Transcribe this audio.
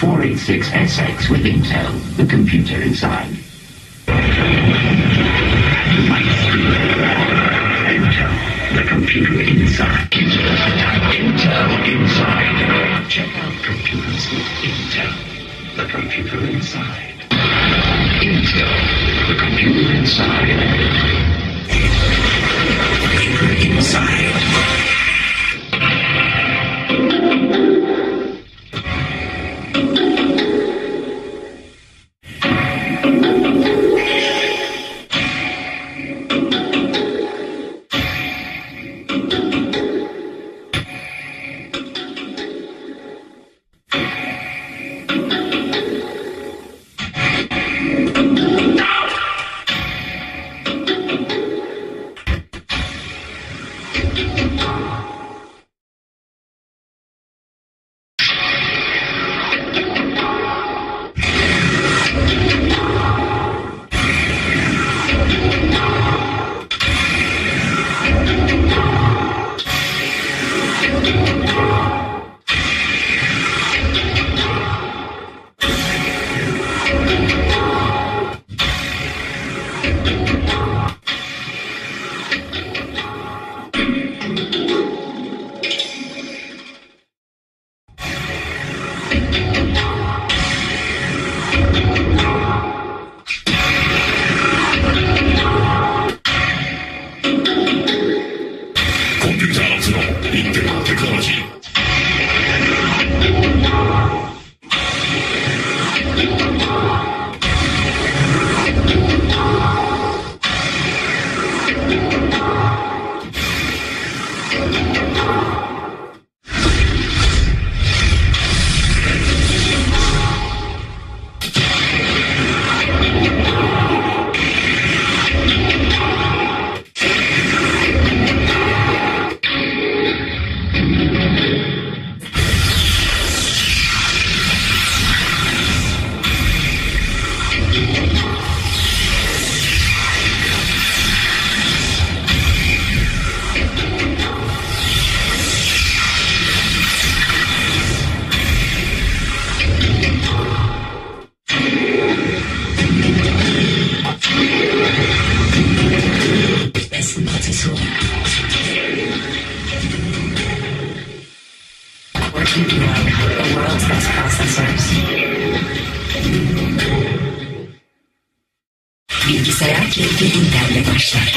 486SX with Intel, the computer inside. Intel, the computer inside. Intel inside. Check out computers with Intel, the computer inside. Intel, the computer inside. Computer inside. かもしれい。Bilgisayar keyfi internet başlar.